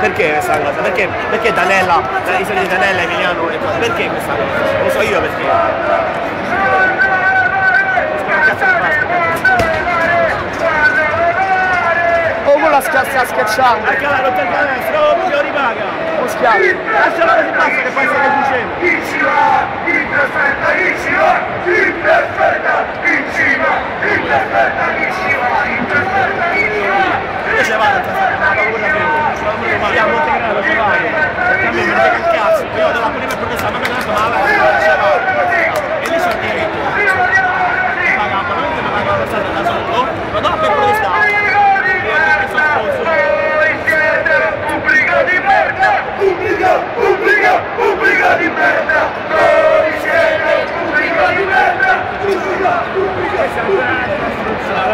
perché questa cosa? Perché, perché Danella, i soliti Danella, Emiliano, perché questa cosa? Lo so io perché. Oh, quello sta schiacciando. Anche la rotta il canestro, lo ripaga. Non schiaccia. Lascialo così basta che poi stai dicendo. In pubblica, pubblica, pubblica di merda. Voi siete pubblica di merda, pubblica, pubblica, pubblica.